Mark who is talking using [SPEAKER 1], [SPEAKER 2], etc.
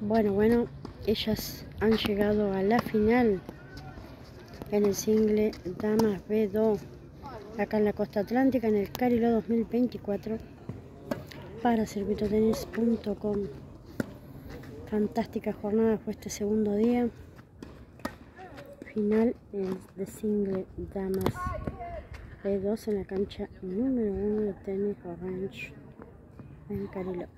[SPEAKER 1] Bueno, bueno, ellas han llegado a la final en el single Damas B2, acá en la costa atlántica, en el Carilo 2024, para circuitotenis.com. Fantástica jornada fue este segundo día. Final de single Damas B2 en la cancha número 1 de tenis Orange en Carilo.